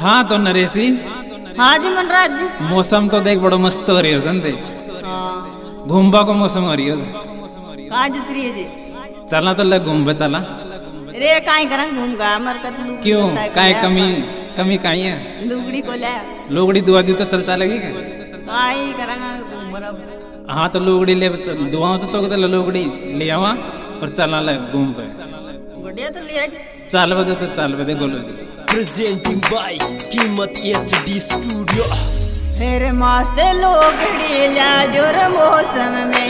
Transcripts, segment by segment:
हाँ तो नरेशी हाँ जी मनराज जी। मौसम तो देख बड़ो मस्त हो रही हो। संदे घूमबा को मौसम हो रही हो कहाँ जतरी है जी। चलना तो लग घूमबे चला रे काई करं घूम गा मर कत क्यों? को ले। कमी कमी काई है? लुगड़ी को ले लोगड़ी दुआ दी तो चल चलेगी क्या? काई करं घूम हाँ तो लोगड़ी ले दुआओं से तो लोगड़ी। ले आवा और चलना ले घूम पे बढ़िया तो जी। चल बदे तो चल बदे गोलो जी। Presenting by Kimat HD Studio. फिर मस्त लोगड़ी ला ज़ोर मौसम में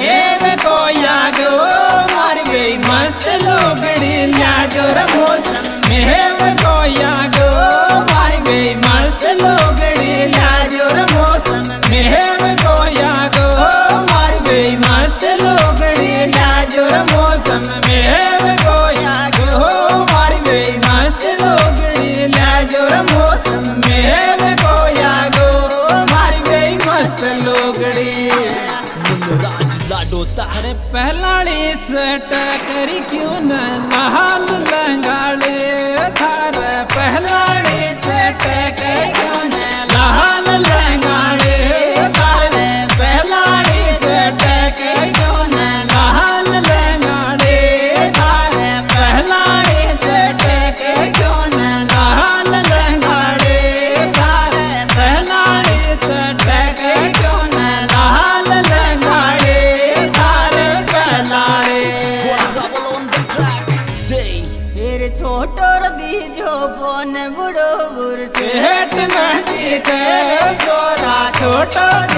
पहलाड़ी टकरी क्यों न लाल लंगाड़े तो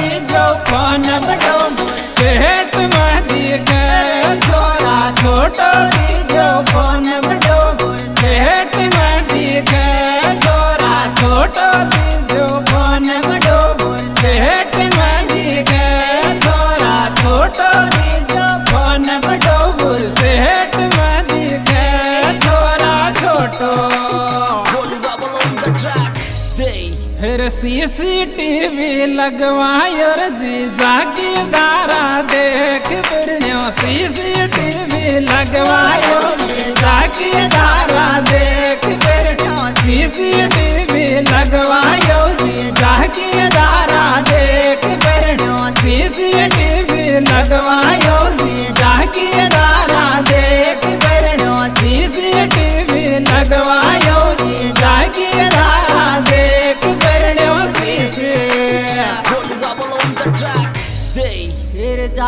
सीसीटीवी लगवायो रे जी जागीदारा देख बिरण्यो सीसीटीवी लगवायो जी दारा देख बिरण्यो सीसीटीवी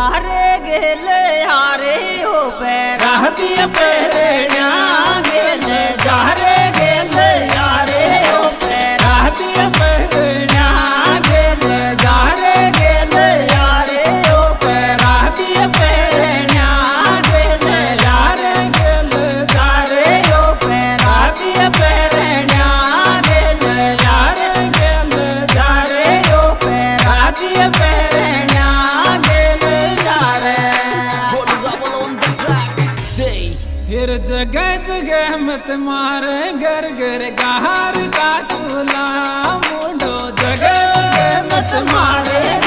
चारे गेले हारे हो पैर। रहती पेरण्या गेले जारे गेले फिर जगह जगह मत मार, घर घर गहार का चूल्हा, मुंडो जगह जगह मत मारे।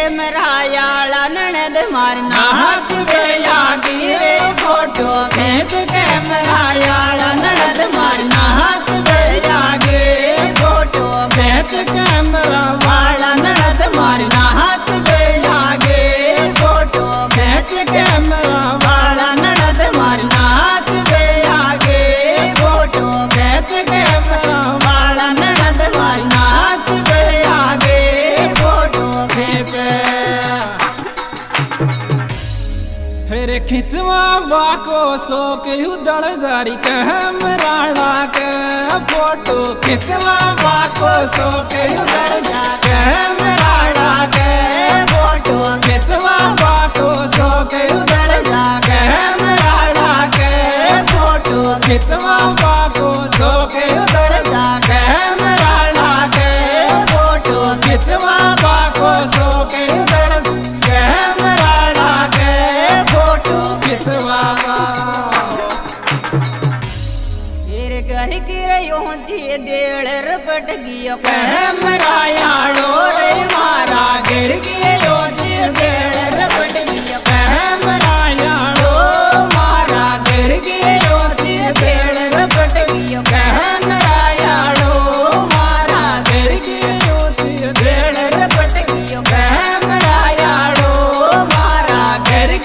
के ननद मारना। हाथ में गिरे फ़ोटो खेत के मेरा ननद मारना। हाथ में गिरे फ़ोटो खेत के मरावाला ननद मारना। हाथ में गिरे फ़ोटो खेत के मेरा सो के उदड़ जारी कहमराड़ा के फ़ोटो खिंचवा के कहमराड़ा के फ़ोटो खिंचवा के उदड़ जा के फ़ोटो के जा कहमराड़ा के फ़ोटो खिंचवा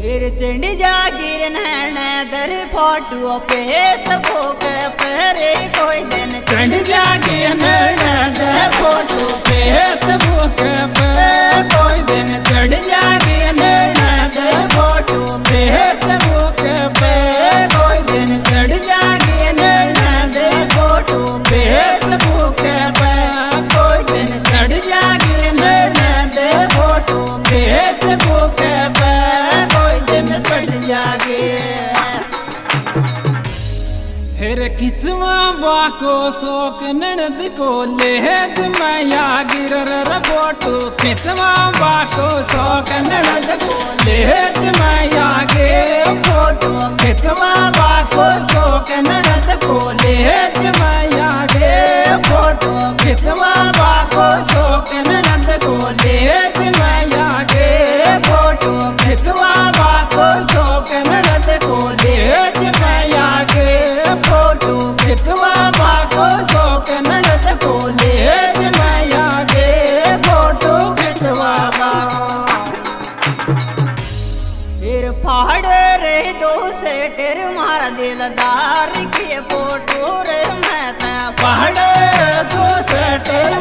चंड जागीर नैन, दर फ़ोटो फेसबुक पर कोई दिन। चिंड जागीर नैन फ़ोटो फेसबुक पे कोई दिन। चढ़ जाके बाको शोक ननद को लेज मैया गिर फ़ोटो बा बाको शोक ननद को लेज मैया गिर फ़ोटो खिंचवा बाको शोक ननद को लेज मैया गिर फ़ोटो खिंचवा फाड़ रे, दो से डेर मारा दिलदार के फ़ोटो रे, मैं पहाड़, दो से मार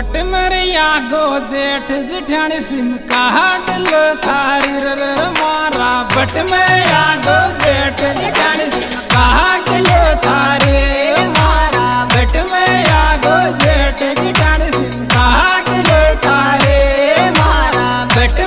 पहाड़ मरिया गो जेठ जिठानी सिम काट लो थारी रे रे मारा। बट में गो जेठ जिठानी सिम काट लो थारी मारा। बट में यागो जेठ जिठानी सिम काट थारी मारा। बट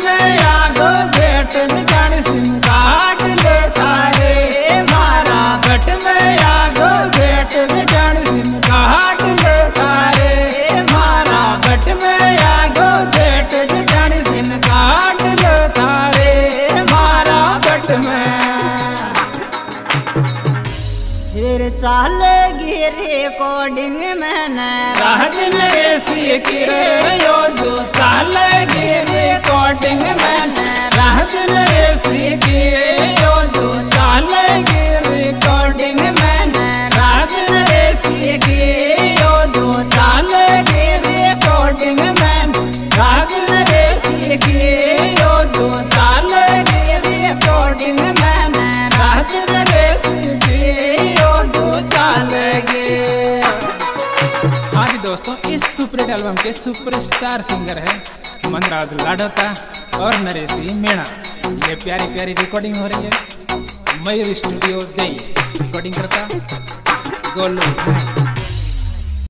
फिर गिरे कोडिंग में न गिरे कोडिंग किरे यो जो चाल गे कोडिंग में एल्बम के सुपरस्टार सिंगर है मनराज लाडोता और नरेशी मीणा ये प्यारी प्यारी रिकॉर्डिंग हो रही है। मयूर स्टूडियो दई रिकॉर्डिंग करता। गोलू।